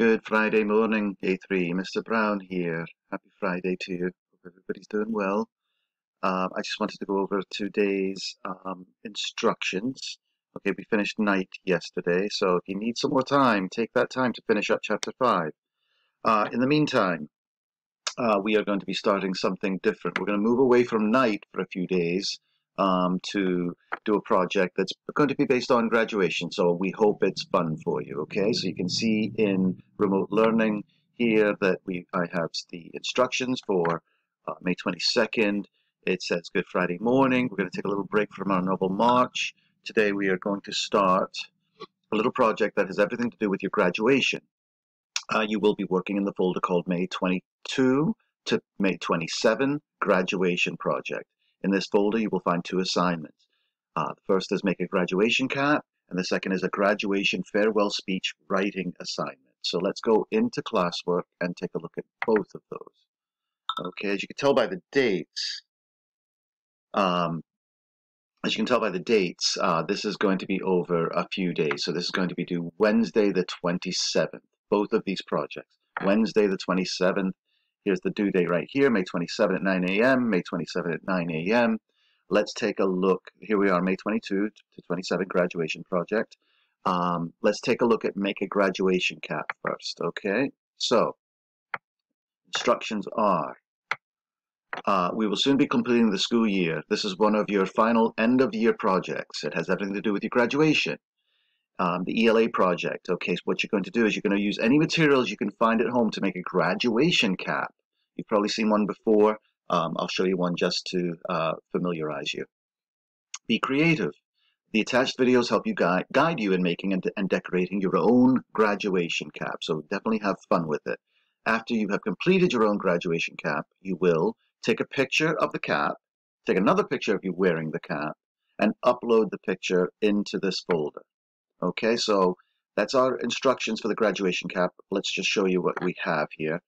Good Friday morning, day three. Mr. Brown here. Happy Friday to you. Hope everybody's doing well. Um, I just wanted to go over today's um, instructions. Okay, we finished night yesterday, so if you need some more time, take that time to finish up chapter 5. Uh, in the meantime, uh, we are going to be starting something different. We're going to move away from night for a few days um, to do a project that's going to be based on graduation. So we hope it's fun for you. Okay, so you can see in remote learning here that we I have the instructions for uh, May 22nd. It says Good Friday morning. We're going to take a little break from our novel March. Today we are going to start a little project that has everything to do with your graduation. Uh, you will be working in the folder called May 22 to May 27 graduation project. In this folder, you will find two assignments. Uh, the first is make a graduation cap, and the second is a graduation farewell speech writing assignment. So let's go into classwork and take a look at both of those. Okay, as you can tell by the dates, um, as you can tell by the dates, uh, this is going to be over a few days. So this is going to be due Wednesday the 27th, both of these projects. Wednesday the 27th Here's the due date right here, May 27 at 9 a.m., May 27 at 9 a.m. Let's take a look. Here we are, May 22 to 27 graduation project. Um, let's take a look at make a graduation cap first, okay? So, instructions are, uh, we will soon be completing the school year. This is one of your final end of year projects. It has everything to do with your graduation um, the ELA project. Okay, so what you're going to do is you're going to use any materials you can find at home to make a graduation cap. You've probably seen one before. Um, I'll show you one just to uh, familiarize you. Be creative. The attached videos help you guide, guide you in making and, and decorating your own graduation cap, so definitely have fun with it. After you have completed your own graduation cap, you will take a picture of the cap, take another picture of you wearing the cap, and upload the picture into this folder. Okay, so that's our instructions for the graduation cap. Let's just show you what we have here.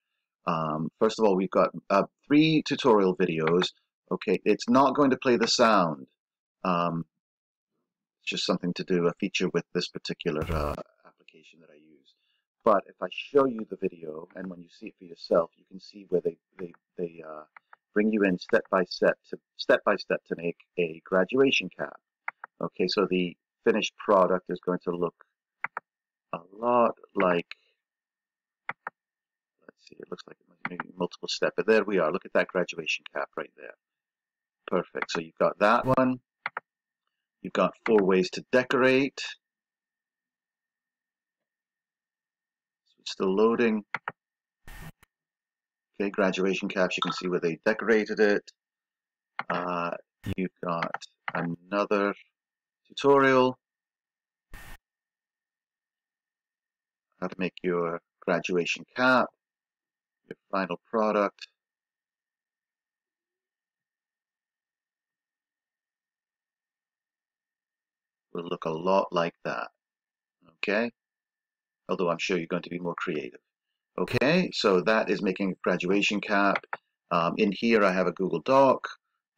Um, first of all, we've got uh, three tutorial videos. Okay, it's not going to play the sound. Um, it's just something to do, a feature with this particular uh, application that I use. But if I show you the video, and when you see it for yourself, you can see where they, they, they uh, bring you in step by step to step by step to make a graduation cap. Okay, so the finished product is going to look a lot like, let's see, it looks like maybe multiple step, but there we are. Look at that graduation cap right there. Perfect. So you've got that one. You've got four ways to decorate. So it's still loading. Okay, graduation caps, you can see where they decorated it. Uh, you've got another tutorial how to make your graduation cap, your final product, will look a lot like that. Okay? Although I'm sure you're going to be more creative. Okay, so that is making a graduation cap. Um, in here I have a Google Doc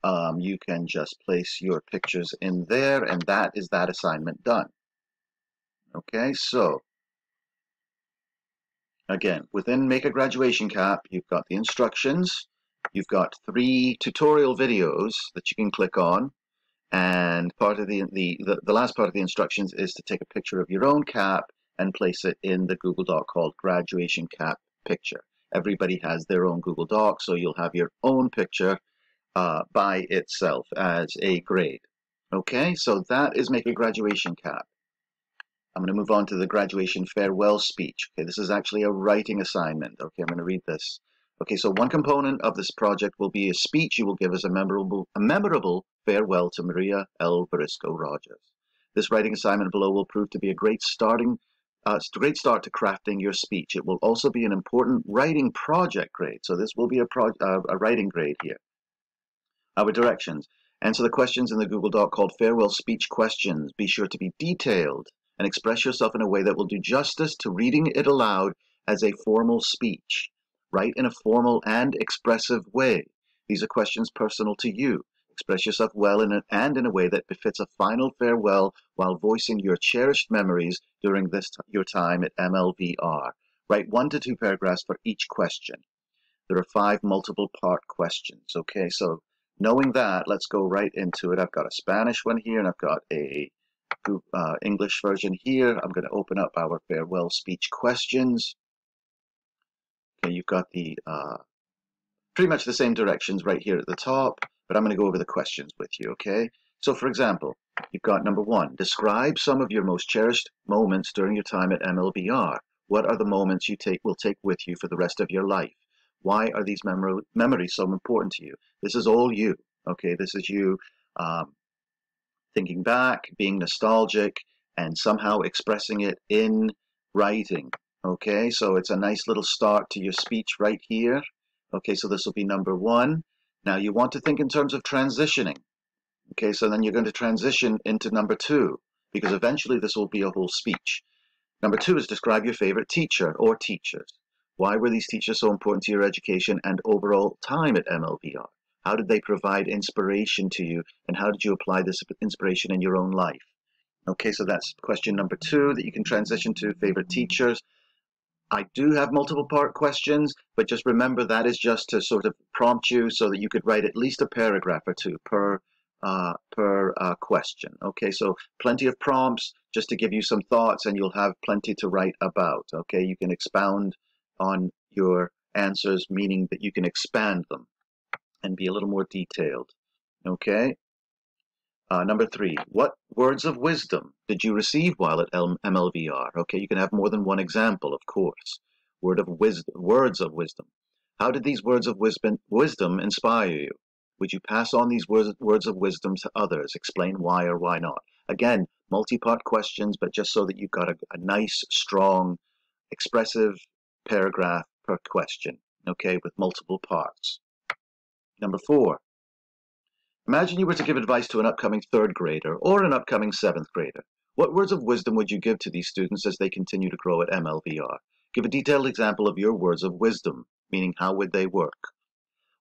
um, you can just place your pictures in there and that is that assignment done. Okay, so again, within Make a Graduation Cap, you've got the instructions, you've got three tutorial videos that you can click on, and part of the, the, the, the last part of the instructions is to take a picture of your own cap and place it in the Google Doc called Graduation Cap Picture. Everybody has their own Google Doc, so you'll have your own picture uh, by itself as a grade. Okay, so that is make a graduation cap. I'm going to move on to the graduation farewell speech. Okay, this is actually a writing assignment. Okay, I'm going to read this. Okay, so one component of this project will be a speech you will give as a memorable, a memorable farewell to Maria L. Varisco Rogers. This writing assignment below will prove to be a great starting, uh, great start to crafting your speech. It will also be an important writing project grade. So this will be a, pro, uh, a writing grade here. Our directions. Answer the questions in the Google Doc called Farewell Speech Questions. Be sure to be detailed and express yourself in a way that will do justice to reading it aloud as a formal speech. Write in a formal and expressive way. These are questions personal to you. Express yourself well in and in a way that befits a final farewell while voicing your cherished memories during this your time at MLVR. Write one to two paragraphs for each question. There are five multiple part questions. Okay, so knowing that, let's go right into it. I've got a Spanish one here and I've got a uh, English version here. I'm going to open up our farewell speech questions. Okay, you've got the uh, pretty much the same directions right here at the top, but I'm going to go over the questions with you, okay? So for example, you've got number one, describe some of your most cherished moments during your time at MLVR. What are the moments you take will take with you for the rest of your life? Why are these mem memories so important to you? This is all you, okay? This is you um, thinking back, being nostalgic, and somehow expressing it in writing. Okay, so it's a nice little start to your speech right here. Okay, so this will be number one. Now you want to think in terms of transitioning. Okay, so then you're going to transition into number two, because eventually this will be a whole speech. Number two is describe your favorite teacher or teachers. Why were these teachers so important to your education and overall time at MLVR? How did they provide inspiration to you, and how did you apply this inspiration in your own life? Okay, so that's question number two that you can transition to favorite teachers. I do have multiple part questions, but just remember that is just to sort of prompt you so that you could write at least a paragraph or two per uh, per uh, question. Okay, so plenty of prompts just to give you some thoughts, and you'll have plenty to write about. Okay, you can expound on your answers, meaning that you can expand them and be a little more detailed. Okay. Uh, number three, what words of wisdom did you receive while at MLVR? Okay, you can have more than one example, of course. Word of wisdom, words of wisdom. How did these words of wisdom, wisdom inspire you? Would you pass on these words, words of wisdom to others? Explain why or why not. Again, multi-part questions, but just so that you've got a, a nice, strong, expressive paragraph per question, okay, with multiple parts. Number four, imagine you were to give advice to an upcoming third grader or an upcoming seventh grader. What words of wisdom would you give to these students as they continue to grow at MLVR? Give a detailed example of your words of wisdom, meaning how would they work?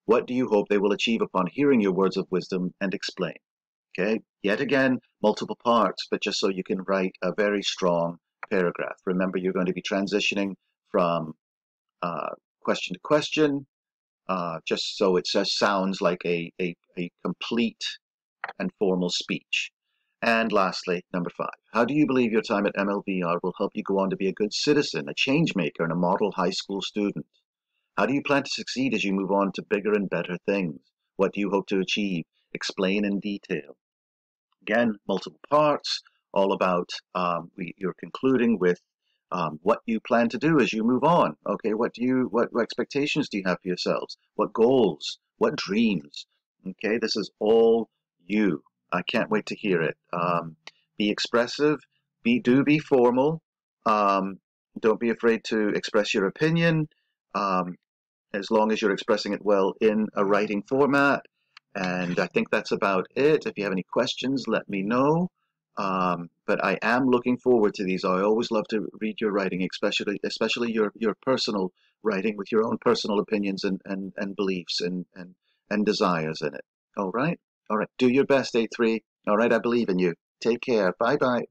What do you hope they will achieve upon hearing your words of wisdom and explain? Okay, yet again, multiple parts, but just so you can write a very strong paragraph. Remember, you're going to be transitioning from uh, question to question, uh, just so it sounds like a, a, a complete and formal speech. And lastly, number five, how do you believe your time at MLVR will help you go on to be a good citizen, a change maker, and a model high school student? How do you plan to succeed as you move on to bigger and better things? What do you hope to achieve? Explain in detail. Again, multiple parts, all about, um, we, you're concluding with um, what you plan to do as you move on. Okay, what do you what, expectations do you have for yourselves? What goals? What dreams? Okay, this is all you. I can't wait to hear it. Um, be expressive. Be do be formal. Um, don't be afraid to express your opinion. Um, as long as you're expressing it well in a writing format. And I think that's about it. If you have any questions, let me know. Um, but I am looking forward to these. I always love to read your writing, especially especially your your personal writing with your own personal opinions and and, and beliefs and, and and desires in it. All right, all right. Do your best, A3. All right, I believe in you. Take care. Bye bye.